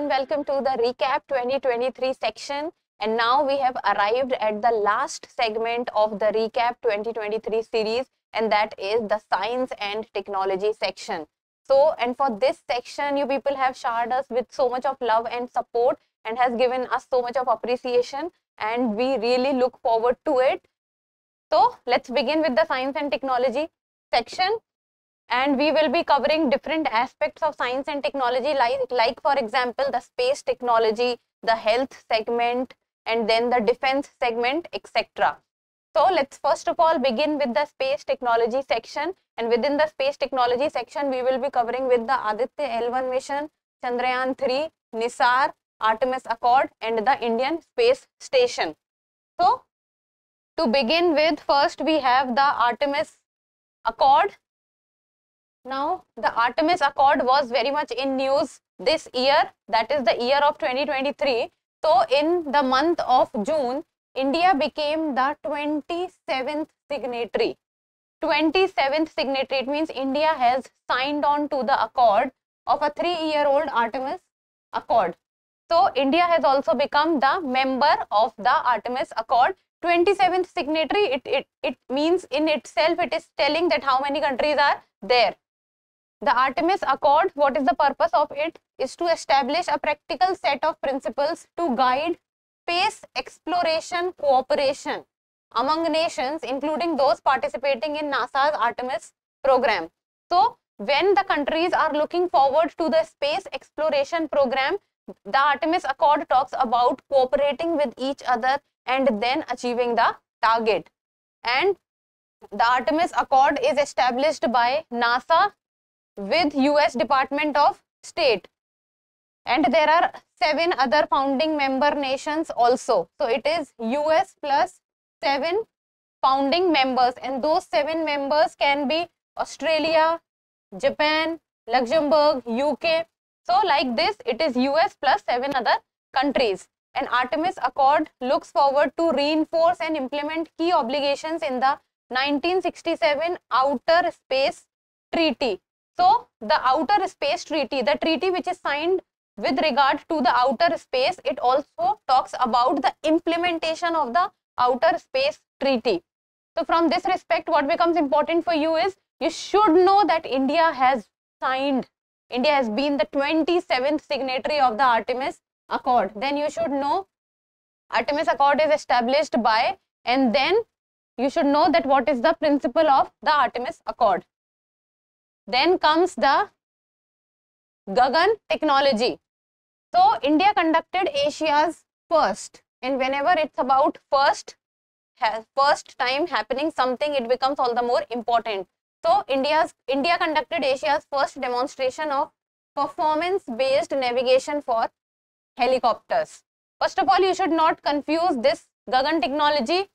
everyone, welcome to the Recap 2023 section. And now we have arrived at the last segment of the Recap 2023 series and that is the Science and Technology section. So, and for this section, you people have showered us with so much of love and support and has given us so much of appreciation and we really look forward to it. So, let's begin with the Science and Technology section and we will be covering different aspects of science and technology like, like for example the space technology, the health segment and then the defense segment etc. So let's first of all begin with the space technology section and within the space technology section we will be covering with the Aditya L1 mission, Chandrayaan 3, NISAR, Artemis Accord and the Indian Space Station. So to begin with first we have the Artemis Accord now, the Artemis Accord was very much in news this year, that is the year of 2023. So, in the month of June, India became the 27th signatory. 27th signatory, it means India has signed on to the accord of a three-year-old Artemis Accord. So, India has also become the member of the Artemis Accord. 27th signatory, it, it, it means in itself, it is telling that how many countries are there. The Artemis Accord, what is the purpose of it? Is to establish a practical set of principles to guide space exploration cooperation among nations, including those participating in NASA's Artemis program. So, when the countries are looking forward to the space exploration program, the Artemis Accord talks about cooperating with each other and then achieving the target. And the Artemis Accord is established by NASA with US Department of State. And there are seven other founding member nations also. So it is US plus seven founding members and those seven members can be Australia, Japan, Luxembourg, UK. So like this, it is US plus seven other countries. And Artemis Accord looks forward to reinforce and implement key obligations in the 1967 Outer Space Treaty so the outer space treaty, the treaty which is signed with regard to the outer space, it also talks about the implementation of the outer space treaty. So from this respect, what becomes important for you is you should know that India has signed, India has been the 27th signatory of the Artemis Accord. Then you should know Artemis Accord is established by and then you should know that what is the principle of the Artemis Accord. Then comes the Gagan technology. So India conducted Asia's first and whenever it's about first first time happening something it becomes all the more important. So India's India conducted Asia's first demonstration of performance based navigation for helicopters. First of all you should not confuse this Gagan technology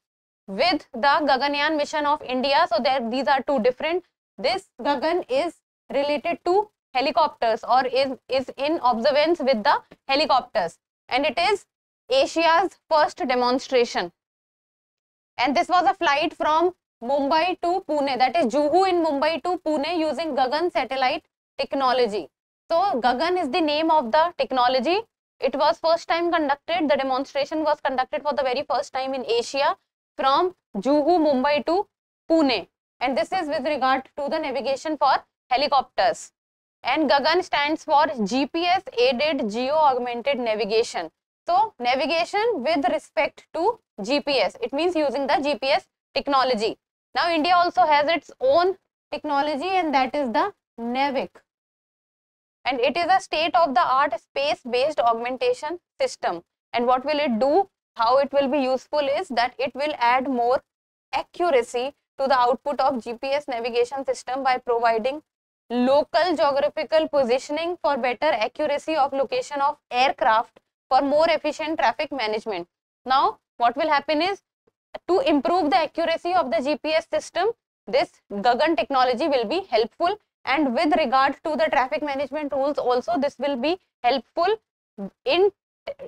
with the Gaganyaan mission of India. So there these are two different this Gagan is related to helicopters or is, is in observance with the helicopters and it is Asia's first demonstration. And this was a flight from Mumbai to Pune that is Juhu in Mumbai to Pune using Gagan satellite technology. So Gagan is the name of the technology. It was first time conducted, the demonstration was conducted for the very first time in Asia from Juhu, Mumbai to Pune and this is with regard to the navigation for helicopters. And Gagan stands for GPS aided geo augmented navigation. So navigation with respect to GPS. It means using the GPS technology. Now India also has its own technology and that is the NAVIC. And it is a state of the art space based augmentation system. And what will it do? How it will be useful is that it will add more accuracy to the output of GPS navigation system by providing local geographical positioning for better accuracy of location of aircraft for more efficient traffic management. Now, what will happen is to improve the accuracy of the GPS system, this Gagan technology will be helpful and with regard to the traffic management rules also this will be helpful in,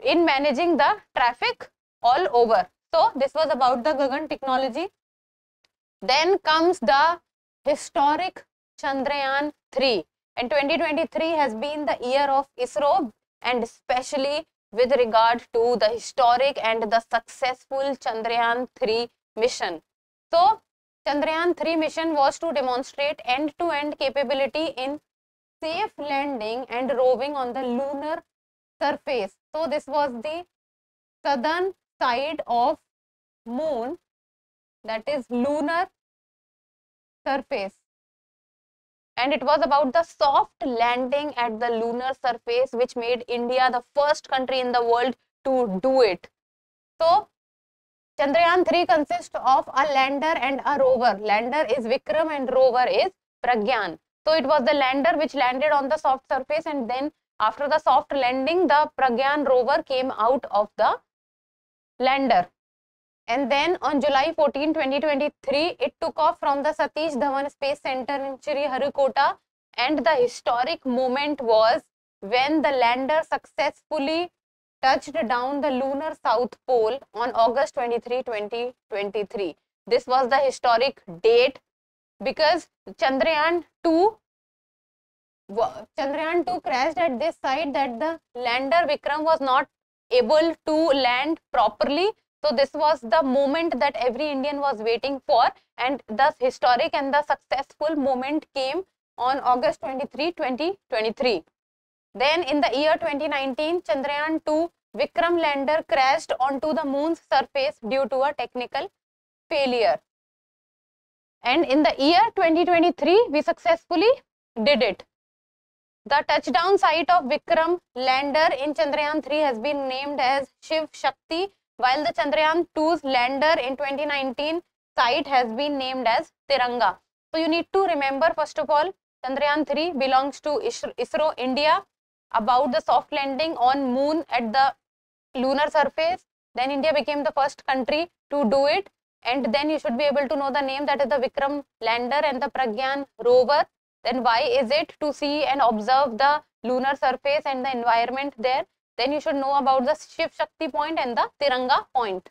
in managing the traffic all over. So, this was about the Gagan technology. Then comes the historic Chandrayaan 3 and 2023 has been the year of ISRO and especially with regard to the historic and the successful Chandrayaan 3 mission. So, Chandrayaan 3 mission was to demonstrate end-to-end -end capability in safe landing and roving on the lunar surface. So, this was the southern side of moon that is lunar surface and it was about the soft landing at the lunar surface which made India the first country in the world to do it. So, Chandrayaan 3 consists of a lander and a rover. Lander is Vikram and rover is Pragyan. So, it was the lander which landed on the soft surface and then after the soft landing, the Pragyan rover came out of the lander. And then on July 14, 2023, it took off from the Satish Dhawan Space Center in Sriharikota. And the historic moment was when the lander successfully touched down the lunar south pole on August 23, 2023. This was the historic date because Chandrayaan 2 Chandrayaan 2 crashed at this site that the lander Vikram was not able to land properly so this was the moment that every Indian was waiting for and the historic and the successful moment came on August 23, 2023. Then in the year 2019, Chandrayaan 2 Vikram lander crashed onto the moon's surface due to a technical failure. And in the year 2023, we successfully did it. The touchdown site of Vikram lander in Chandrayaan 3 has been named as Shiv Shakti while the Chandrayaan 2's lander in 2019 site has been named as Tiranga. So you need to remember first of all Chandrayaan 3 belongs to ISRO India about the soft landing on moon at the lunar surface. Then India became the first country to do it and then you should be able to know the name that is the Vikram lander and the Pragyan rover. Then why is it to see and observe the lunar surface and the environment there then you should know about the Shiv Shakti point and the Tiranga point.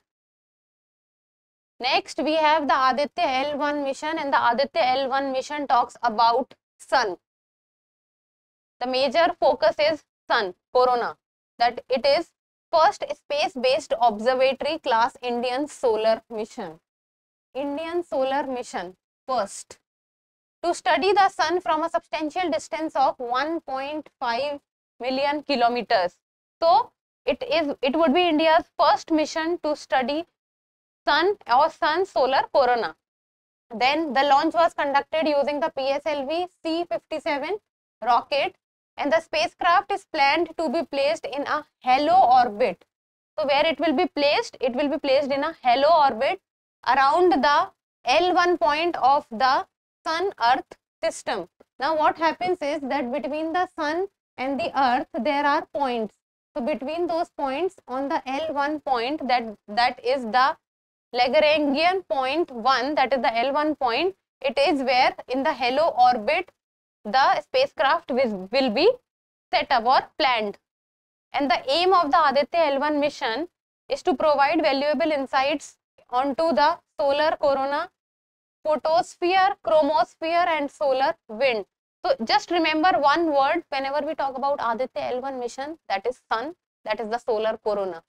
Next, we have the Aditya L1 mission and the Aditya L1 mission talks about sun. The major focus is sun, corona, that it is first space-based observatory class Indian solar mission. Indian solar mission, first. To study the sun from a substantial distance of 1.5 million kilometers so it is it would be India's first mission to study sun or sun solar corona. Then the launch was conducted using the PSLV C-57 rocket and the spacecraft is planned to be placed in a halo orbit. So where it will be placed? It will be placed in a halo orbit around the L1 point of the Sun Earth system. Now what happens is that between the Sun and the Earth there are points so between those points on the L1 point that that is the Lagrangian point 1 that is the L1 point it is where in the halo orbit the spacecraft will, will be set up or planned. And the aim of the Aditya L1 mission is to provide valuable insights onto the solar corona, photosphere, chromosphere and solar wind. So just remember one word whenever we talk about Aditya L1 mission that is sun that is the solar corona.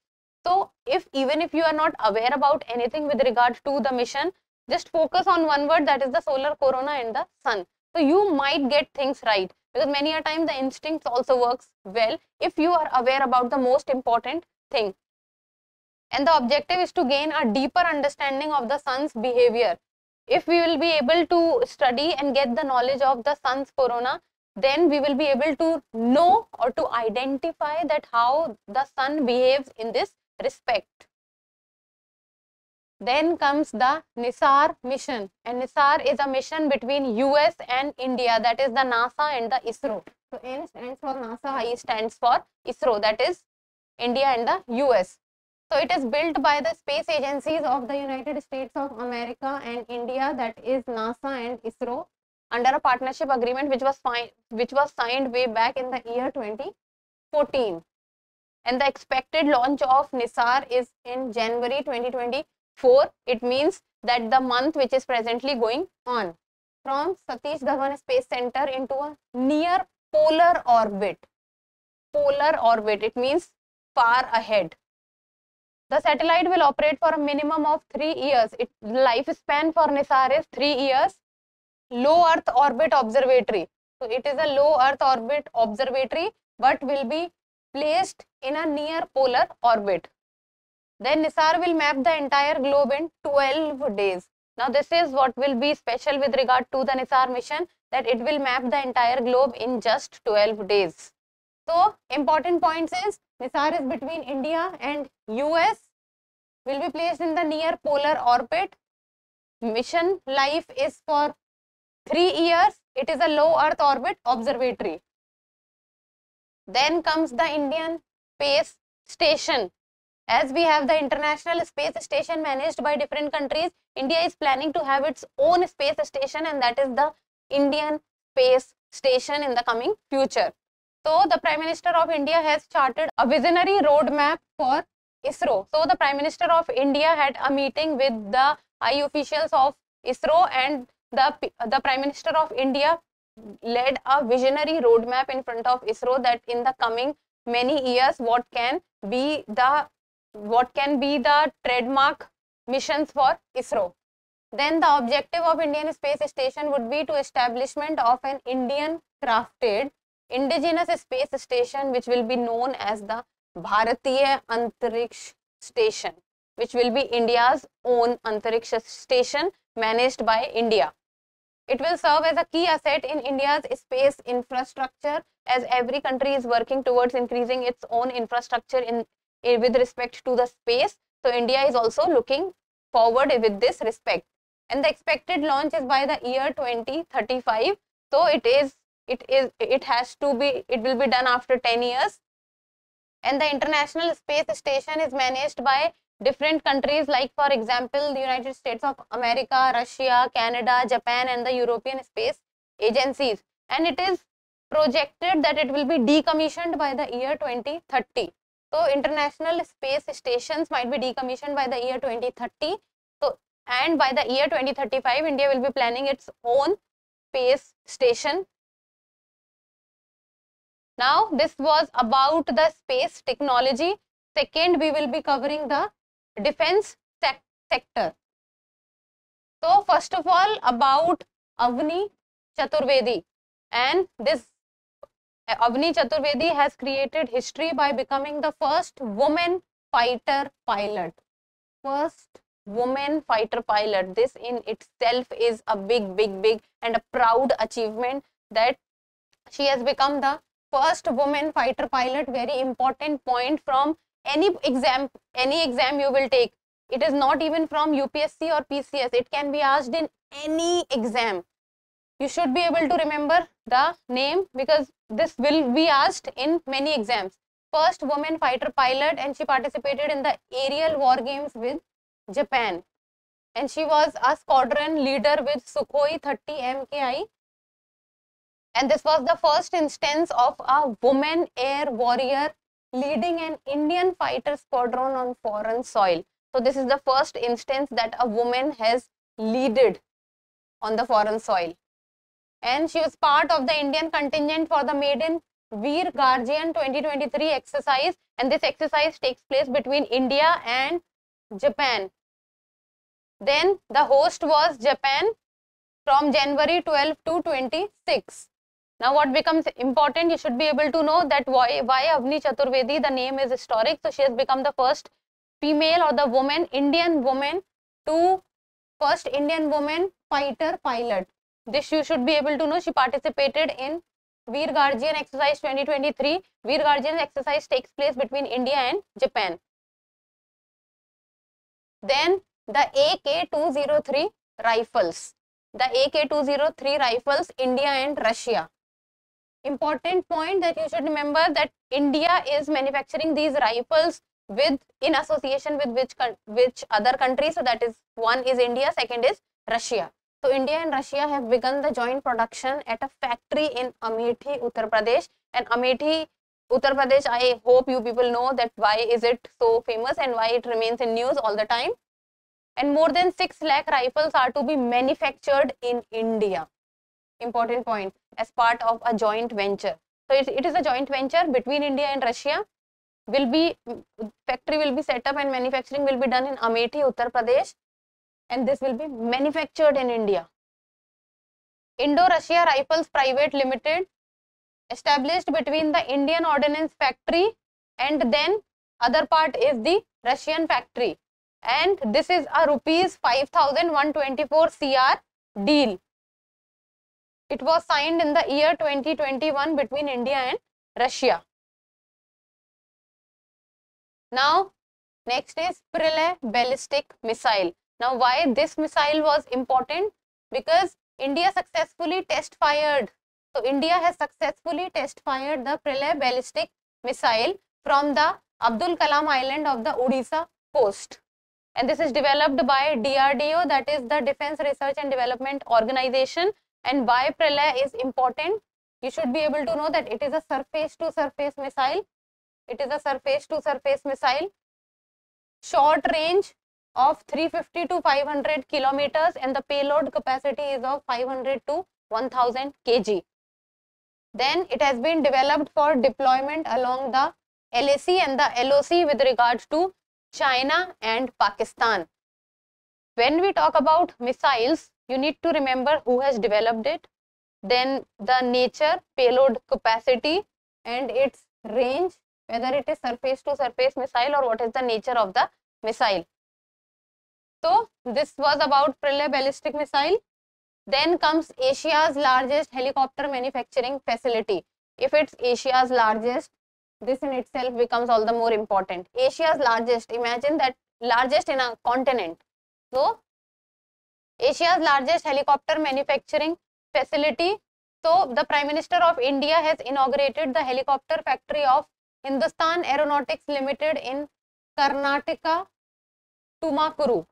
So if even if you are not aware about anything with regard to the mission just focus on one word that is the solar corona and the sun. So you might get things right because many a time the instincts also works well if you are aware about the most important thing. And the objective is to gain a deeper understanding of the sun's behavior if we will be able to study and get the knowledge of the sun's corona then we will be able to know or to identify that how the sun behaves in this respect. Then comes the nisar mission. And nisar is a mission between us and india that is the nasa and the isro so n stands for nasa i stands for isro that is india and the us so it is built by the space agencies of the United States of America and India that is NASA and ISRO under a partnership agreement which was which was signed way back in the year 2014 and the expected launch of NISAR is in January 2024 it means that the month which is presently going on from Satish Dhawan Space Center into a near polar orbit polar orbit. It means far ahead. The satellite will operate for a minimum of three years. Its lifespan for NISAR is three years. Low Earth Orbit Observatory. So it is a low Earth orbit observatory, but will be placed in a near polar orbit. Then NISAR will map the entire globe in 12 days. Now this is what will be special with regard to the NISAR mission that it will map the entire globe in just 12 days. So important points is NISAR is between India and US will be placed in the near polar orbit. Mission life is for 3 years. It is a low earth orbit observatory. Then comes the Indian Space Station. As we have the International Space Station managed by different countries, India is planning to have its own space station and that is the Indian Space Station in the coming future. So, the Prime Minister of India has charted a visionary roadmap for ISRO. So, the Prime Minister of India had a meeting with the high officials of ISRO and the, the Prime Minister of India led a visionary roadmap in front of ISRO that in the coming many years what can be the what can be the trademark missions for ISRO. Then the objective of Indian Space Station would be to establishment of an Indian crafted indigenous space station which will be known as the Bharatiya Antariksh Station which will be India's own Antariksh station managed by India. It will serve as a key asset in India's space infrastructure as every country is working towards increasing its own infrastructure in, in with respect to the space. So India is also looking forward with this respect. And the expected launch is by the year 2035. So it is it is it has to be it will be done after 10 years. And the International Space Station is managed by different countries like for example the United States of America, Russia, Canada, Japan and the European space agencies and it is projected that it will be decommissioned by the year 2030. So international space stations might be decommissioned by the year 2030. So and by the year 2035 India will be planning its own space station. Now this was about the space technology. Second we will be covering the defense sec sector. So first of all about Avni Chaturvedi and this Avni Chaturvedi has created history by becoming the first woman fighter pilot. First woman fighter pilot. This in itself is a big, big, big and a proud achievement that she has become the first woman fighter pilot. Very important point from any exam any exam you will take. It is not even from upsc or pcs it can be asked in any exam. You should be able to remember the name because this will be asked in many exams. First woman fighter pilot and she participated in the aerial war games with japan. And she was a squadron leader with sukhoi 30 mki and this was the first instance of a woman air warrior leading an Indian fighter squadron on foreign soil. So this is the first instance that a woman has leaded on the foreign soil. And she was part of the Indian contingent for the maiden Veer Guardian 2023 exercise and this exercise takes place between India and Japan. Then the host was Japan from January 12 to 26. Now what becomes important, you should be able to know that why, why Avni Chaturvedi, the name is historic. So she has become the first female or the woman, Indian woman to first Indian woman fighter pilot. This you should be able to know. She participated in Veer Guardian exercise 2023. Veer Guardian exercise takes place between India and Japan. Then the AK-203 rifles. The AK-203 rifles, India and Russia important point that you should remember that India is manufacturing these rifles with in association with which which other countries. So that is one is India second is Russia. So India and Russia have begun the joint production at a factory in Amethi Uttar Pradesh. And Amethi Uttar Pradesh I hope you people know that why is it so famous and why it remains in news all the time. And more than 6 lakh rifles are to be manufactured in India important point as part of a joint venture. So it, it is a joint venture between India and Russia. Will be factory will be set up and manufacturing will be done in Amethi, Uttar Pradesh, and this will be manufactured in India. Indo-Russia Rifles Private Limited established between the Indian Ordnance Factory and then other part is the Russian factory and this is a rupees 5124 CR deal. It was signed in the year 2021 between India and Russia. Now, next is Pralay ballistic missile. Now, why this missile was important? Because India successfully test fired. So, India has successfully test fired the Pralay ballistic missile from the Abdul Kalam Island of the Odisha coast and this is developed by DRDO that is the Defense Research and Development Organization and why Pralay is important? You should be able to know that it is a surface to surface missile. It is a surface to surface missile. Short range of 350 to 500 kilometers and the payload capacity is of 500 to 1000 kg. Then it has been developed for deployment along the LAC and the LOC with regards to China and Pakistan. When we talk about missiles, you need to remember who has developed it, then the nature, payload capacity and its range, whether it is surface to surface missile or what is the nature of the missile. So, this was about Pralay ballistic missile. Then comes Asia's largest helicopter manufacturing facility. If it's Asia's largest, this in itself becomes all the more important. Asia's largest, imagine that largest in a continent. So, Asia's largest helicopter manufacturing facility. So, the Prime Minister of India has inaugurated the helicopter factory of Hindustan Aeronautics Limited in Karnataka, Tumakuru.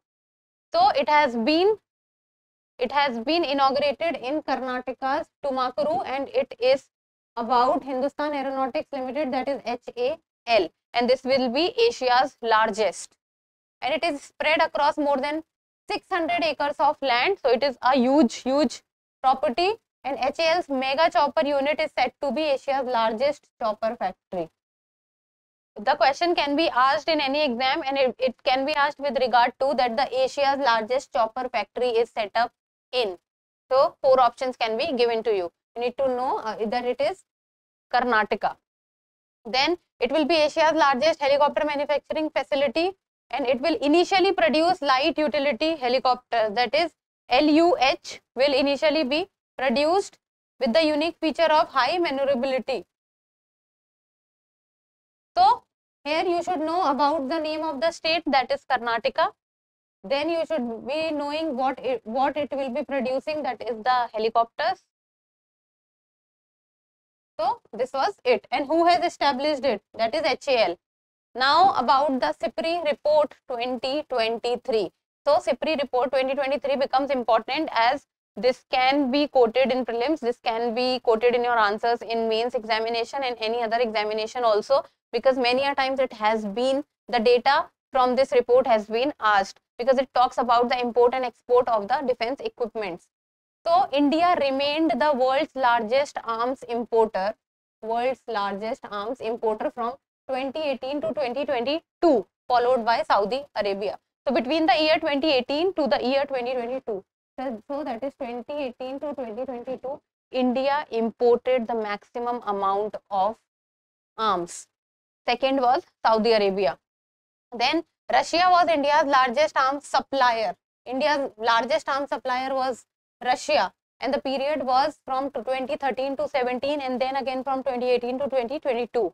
So, it has been it has been inaugurated in Karnataka's Tumakuru and it is about Hindustan Aeronautics Limited that is HAL and this will be Asia's largest and it is spread across more than 600 acres of land so it is a huge huge property and HAL's mega chopper unit is said to be Asia's largest chopper factory. The question can be asked in any exam and it, it can be asked with regard to that the Asia's largest chopper factory is set up in. So, four options can be given to you you need to know uh, it is Karnataka. Then it will be Asia's largest helicopter manufacturing facility and it will initially produce light utility helicopters that is LUH will initially be produced with the unique feature of high maneuverability. So, here you should know about the name of the state that is Karnataka. Then you should be knowing what it, what it will be producing that is the helicopters. So this was it. And who has established it? That is HAL. Now about the SIPRI report 2023. So SIPRI report 2023 becomes important as this can be quoted in prelims, this can be quoted in your answers in mains examination and any other examination also because many a times it has been the data from this report has been asked because it talks about the import and export of the defense equipments. So India remained the world's largest arms importer, world's largest arms importer from 2018 to 2022, followed by Saudi Arabia. So between the year 2018 to the year 2022, so that is 2018 to 2022, India imported the maximum amount of arms. Second was Saudi Arabia. Then Russia was India's largest arms supplier. India's largest arms supplier was Russia and the period was from 2013 to 17 and then again from 2018 to 2022.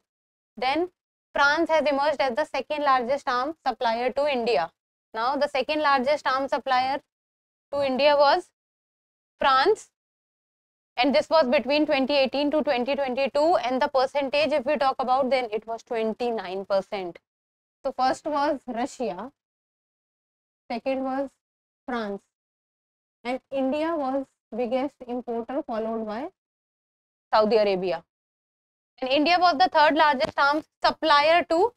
Then France has emerged as the second largest arms supplier to India. Now the second largest arms supplier to India was France and this was between 2018 to 2022 and the percentage if we talk about then it was 29%. So first was Russia, second was France and India was biggest importer followed by Saudi Arabia. And India was the third largest arms supplier to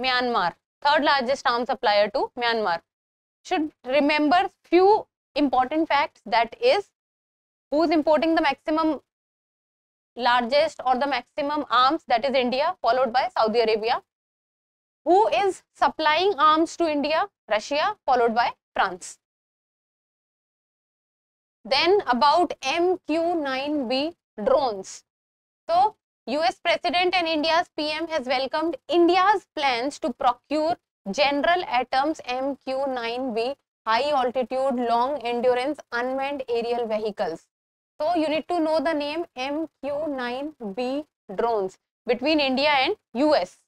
Myanmar. Third largest arms supplier to Myanmar. Should remember few important facts that is who is importing the maximum largest or the maximum arms that is India followed by Saudi Arabia. Who is supplying arms to India? Russia followed by France. Then about MQ-9B drones. So US President and India's PM has welcomed India's plans to procure General Atomics MQ-9B high altitude long endurance unmanned aerial vehicles. So you need to know the name MQ-9B drones between India and US.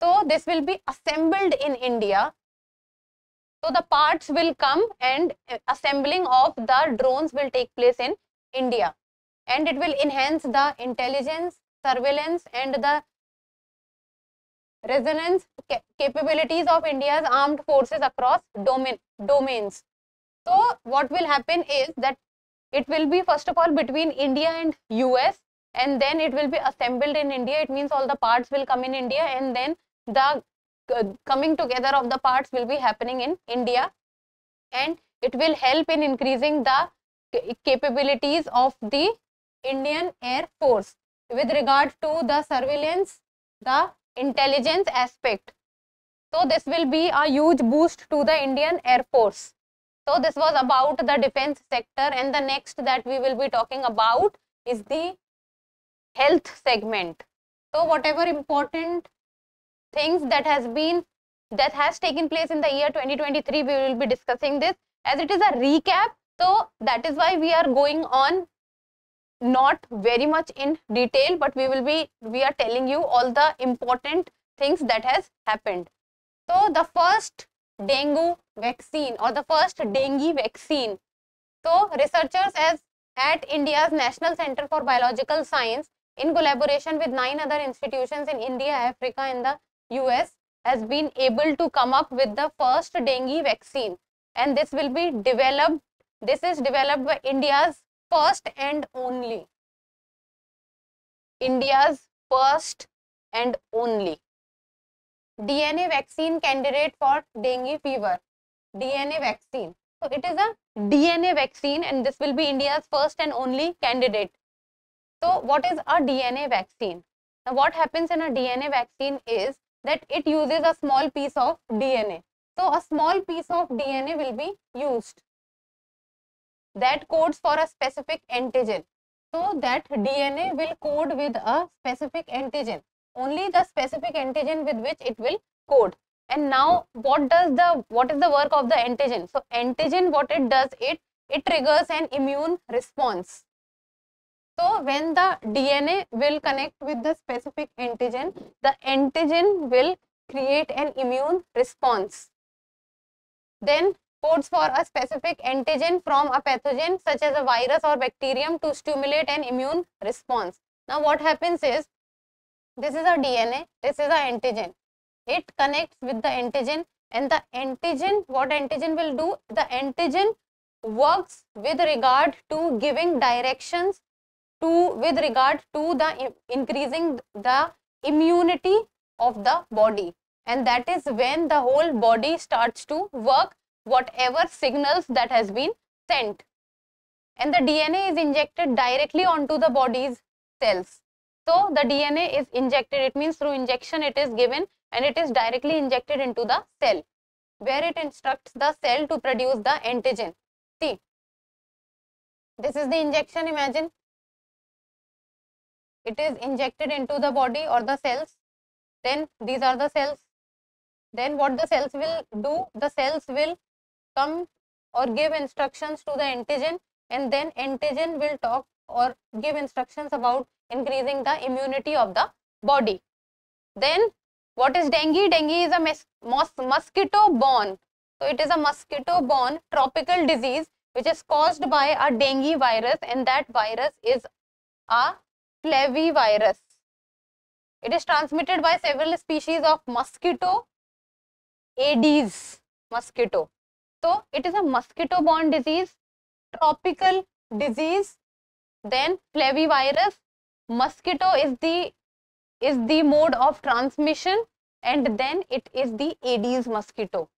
So this will be assembled in India. So the parts will come and assembling of the drones will take place in India and it will enhance the intelligence, surveillance and the reconnaissance capabilities of India's armed forces across domain domains. So what will happen is that it will be first of all between India and US and then it will be assembled in India. It means all the parts will come in India and then the uh, coming together of the parts will be happening in India and it will help in increasing the capabilities of the Indian Air Force with regard to the surveillance, the intelligence aspect. So this will be a huge boost to the Indian Air Force. So this was about the defense sector and the next that we will be talking about is the health segment. So whatever important things that has been that has taken place in the year 2023 we will be discussing this as it is a recap so that is why we are going on not very much in detail but we will be we are telling you all the important things that has happened. So the first dengue vaccine or the first dengue vaccine. So researchers as at india's national center for biological science in collaboration with nine other institutions in india africa and the us has been able to come up with the first dengue vaccine. And this will be developed this is developed by india's first and only. India's first and only. DNA vaccine candidate for dengue fever. DNA vaccine. So it is a DNA vaccine and this will be India's first and only candidate. So what is a DNA vaccine? Now what happens in a DNA vaccine is that it uses a small piece of DNA. So a small piece of DNA will be used that codes for a specific antigen. So that DNA will code with a specific antigen. Only the specific antigen with which it will code. And now what does the, what is the work of the antigen? So antigen what it does, it, it triggers an immune response. So when the DNA will connect with the specific antigen, the antigen will create an immune response. Then codes for a specific antigen from a pathogen such as a virus or bacterium to stimulate an immune response. Now what happens is, this is a DNA, this is a antigen. It connects with the antigen and the antigen, what antigen will do? The antigen works with regard to giving directions to with regard to the increasing the immunity of the body and that is when the whole body starts to work whatever signals that has been sent. And the DNA is injected directly onto the body's cells. So the DNA is injected, it means through injection it is given and it is directly injected into the cell where it instructs the cell to produce the antigen. See, this is the injection, imagine. It is injected into the body or the cells. Then these are the cells. Then what the cells will do? The cells will come or give instructions to the antigen and then antigen will talk or give instructions about increasing the immunity of the body. Then what is dengue? Dengue is a mos mosquito borne. So it is a mosquito borne tropical disease which is caused by a dengue virus and that virus is a flavivirus. It is transmitted by several species of mosquito, Aedes mosquito. So it is a mosquito borne disease, tropical disease, then flavivirus. Mosquito is the is the mode of transmission and then it is the Aedes mosquito.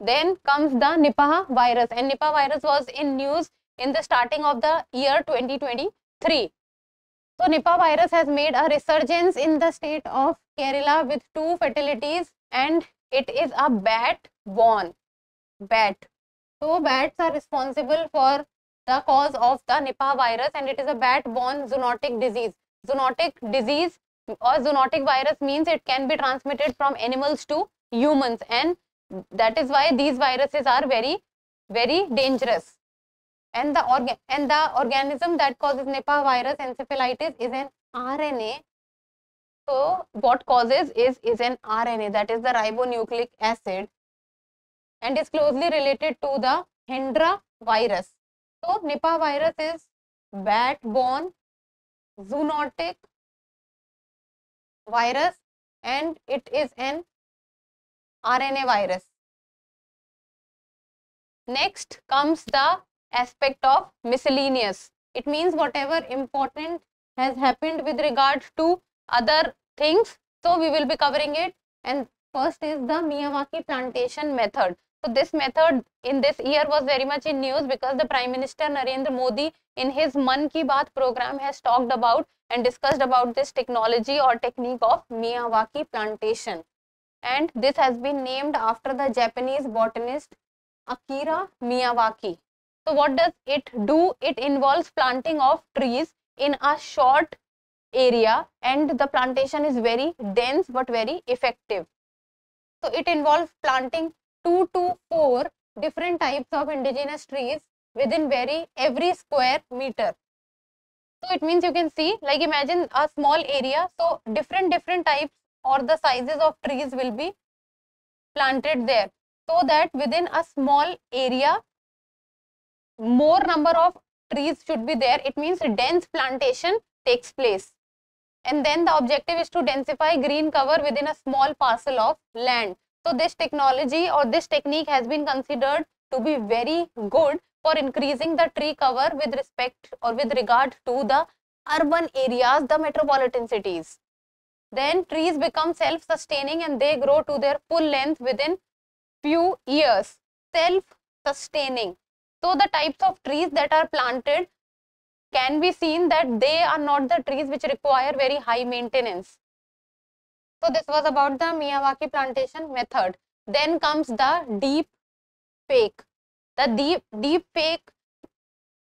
Then comes the Nipah virus and Nipah virus was in news in the starting of the year 2023. So Nipah virus has made a resurgence in the state of Kerala with two fatalities and it is a bat born bat. So bats are responsible for the cause of the Nipah virus and it is a bat born zoonotic disease. Zoonotic disease or zoonotic virus means it can be transmitted from animals to humans and that is why these viruses are very very dangerous and the organ and the organism that causes Nipah virus encephalitis is an RNA. So what causes is is an RNA that is the ribonucleic acid and is closely related to the Hendra virus. So Nipah virus is bat-borne zoonotic virus and it is an RNA virus. Next comes the aspect of miscellaneous. It means whatever important has happened with regards to other things. So we will be covering it. And first is the Miyawaki plantation method. So this method in this year was very much in news because the Prime Minister Narendra Modi in his Man Ki Baat program has talked about and discussed about this technology or technique of Miyawaki plantation. And this has been named after the Japanese botanist Akira Miyawaki. So what does it do? It involves planting of trees in a short area and the plantation is very dense but very effective. So it involves planting two to four different types of indigenous trees within very every square meter. So it means you can see like imagine a small area. So different different types or the sizes of trees will be planted there so that within a small area more number of trees should be there. It means dense plantation takes place. And then the objective is to densify green cover within a small parcel of land. So this technology or this technique has been considered to be very good for increasing the tree cover with respect or with regard to the urban areas, the metropolitan cities. Then trees become self-sustaining and they grow to their full length within few years. Self-sustaining. So the types of trees that are planted can be seen that they are not the trees which require very high maintenance. So this was about the Miyawaki plantation method. Then comes the deep fake. The deep, deep fake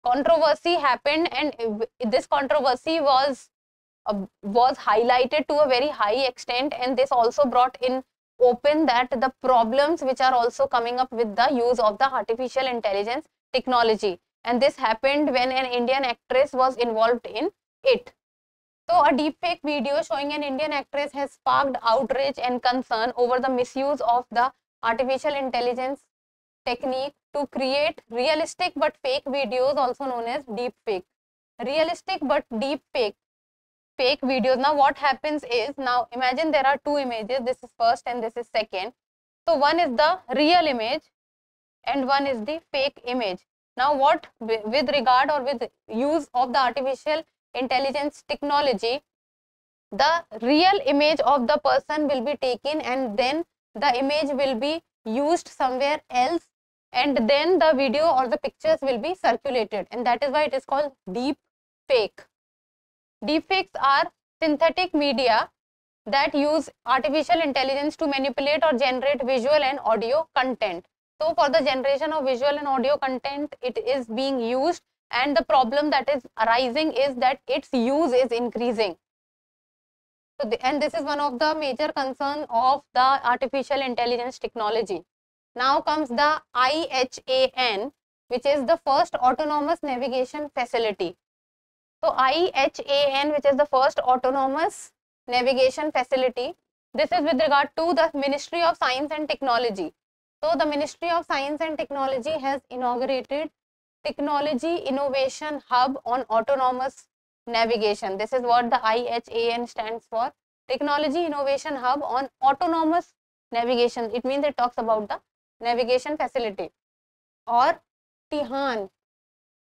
controversy happened and this controversy was uh, was highlighted to a very high extent and this also brought in open that the problems which are also coming up with the use of the artificial intelligence technology and this happened when an Indian actress was involved in it. So a deepfake video showing an Indian actress has sparked outrage and concern over the misuse of the artificial intelligence technique to create realistic but fake videos also known as deepfake. Realistic but deepfake fake videos. Now what happens is, now imagine there are two images, this is first and this is second. So one is the real image and one is the fake image. Now what with regard or with use of the artificial intelligence technology, the real image of the person will be taken and then the image will be used somewhere else and then the video or the pictures will be circulated and that is why it is called deep fake. Deep fakes are synthetic media that use artificial intelligence to manipulate or generate visual and audio content. So for the generation of visual and audio content, it is being used and the problem that is arising is that its use is increasing. So the, and this is one of the major concern of the artificial intelligence technology. Now comes the IHAN, which is the first autonomous navigation facility. So IHAN, which is the first autonomous navigation facility, this is with regard to the Ministry of Science and Technology. So the Ministry of Science and Technology has inaugurated Technology Innovation Hub on Autonomous Navigation. This is what the IHAN stands for. Technology Innovation Hub on Autonomous Navigation. It means it talks about the navigation facility or TIHAN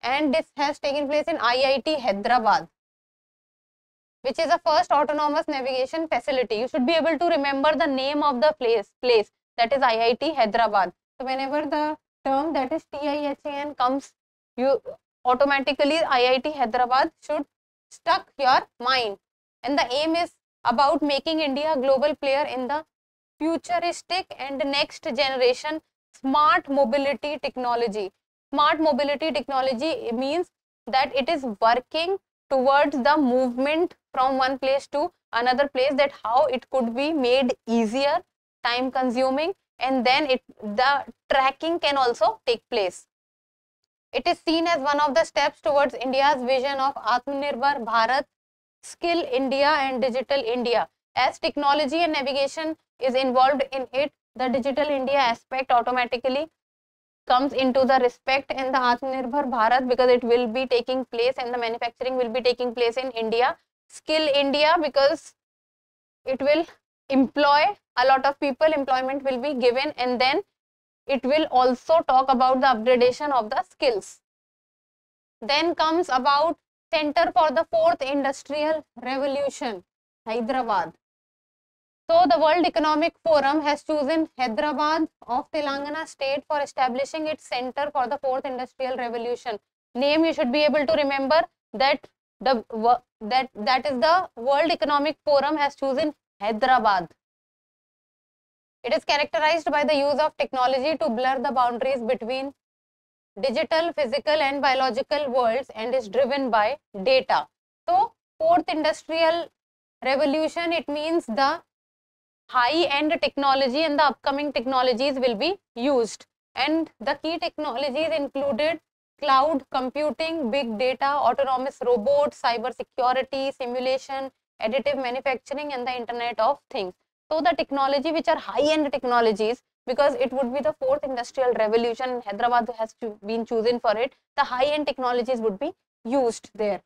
and this has taken place in IIT Hyderabad which is the first autonomous navigation facility. You should be able to remember the name of the place, place that is IIT Hyderabad. So whenever the term that is TIHAN comes you automatically IIT Hyderabad should stuck your mind. And the aim is about making India a global player in the futuristic and next generation smart mobility technology. Smart mobility technology means that it is working towards the movement from one place to another place that how it could be made easier, time consuming and then it the tracking can also take place. It is seen as one of the steps towards India's vision of Atmanirbhar Bharat, Skill India and Digital India. As technology and navigation is involved in it, the Digital India aspect automatically comes into the respect in the Atmanirbhar Bharat because it will be taking place and the manufacturing will be taking place in India. Skill India because it will employ a lot of people, employment will be given and then it will also talk about the upgradation of the skills. Then comes about Center for the Fourth Industrial Revolution, Hyderabad. So the World Economic Forum has chosen Hyderabad of Telangana state for establishing its Center for the Fourth Industrial Revolution. Name you should be able to remember that the that that is the World Economic Forum has chosen Hyderabad. It is characterized by the use of technology to blur the boundaries between digital, physical and biological worlds and is driven by data. So, fourth industrial revolution, it means the high-end technology and the upcoming technologies will be used. And the key technologies included cloud computing, big data, autonomous robots, cyber security, simulation, additive manufacturing and the internet of things. So the technology which are high-end technologies because it would be the fourth industrial revolution Hyderabad has been chosen for it. The high-end technologies would be used there.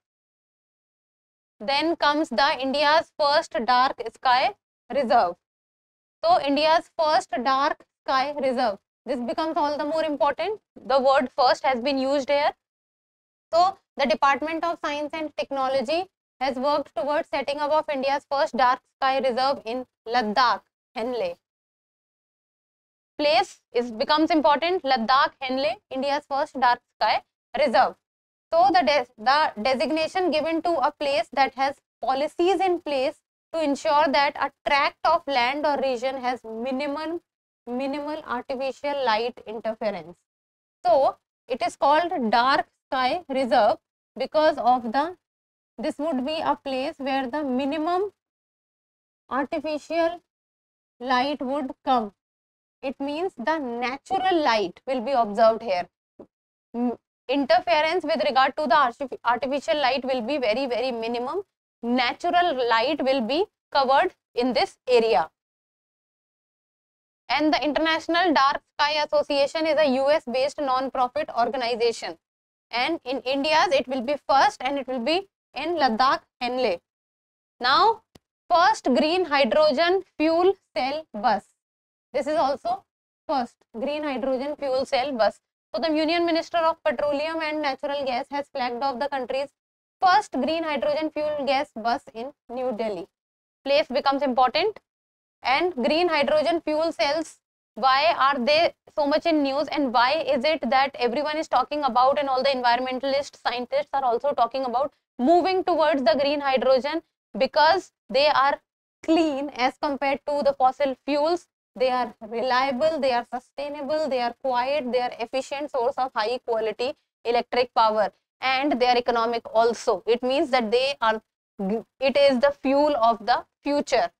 Then comes the India's first dark sky reserve. So India's first dark sky reserve. This becomes all the more important. The word first has been used here. So the Department of Science and Technology has worked towards setting up of India's first dark sky reserve in Ladakh, Hanle. Place is becomes important. Ladakh, Hanle, India's first dark sky reserve. So the, de the designation given to a place that has policies in place to ensure that a tract of land or region has minimum minimal artificial light interference. So it is called dark sky reserve because of the this would be a place where the minimum artificial light would come. It means the natural light will be observed here. Interference with regard to the artificial light will be very, very minimum. Natural light will be covered in this area. And the International Dark Sky Association is a US based non-profit organization. And in India's it will be first and it will be in Ladakh Hanle. Now, first green hydrogen fuel cell bus. This is also first green hydrogen fuel cell bus. So, the Union Minister of Petroleum and Natural Gas has flagged off the country's first green hydrogen fuel gas bus in New Delhi. Place becomes important and green hydrogen fuel cells why are they so much in news and why is it that everyone is talking about and all the environmentalist scientists are also talking about moving towards the green hydrogen because they are clean as compared to the fossil fuels. They are reliable they are sustainable they are quiet they are efficient source of high quality electric power and they are economic also. It means that they are it is the fuel of the future.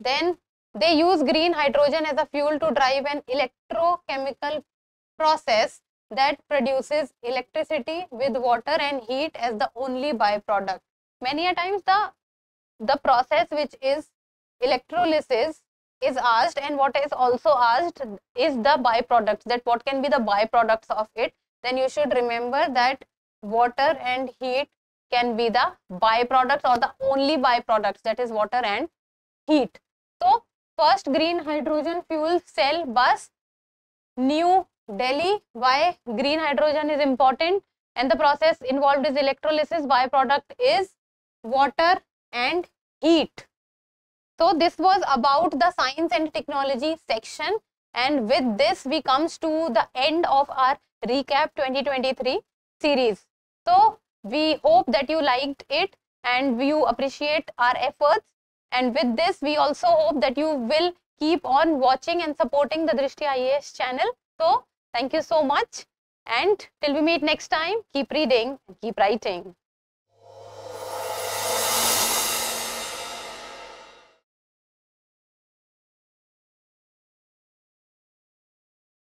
Then they use green hydrogen as a fuel to drive an electrochemical process that produces electricity with water and heat as the only byproduct. Many a times the, the process which is electrolysis is asked and what is also asked is the byproducts that what can be the byproducts of it then you should remember that water and heat can be the byproducts or the only byproducts that is water and heat. So first green hydrogen fuel cell bus new Delhi. Why green hydrogen is important and the process involved is electrolysis. Byproduct is water and heat. So this was about the science and technology section and with this we comes to the end of our recap 2023 series. So we hope that you liked it and you appreciate our efforts and with this we also hope that you will keep on watching and supporting the Drishti IAS channel. So Thank you so much. And till we meet next time, keep reading, keep writing.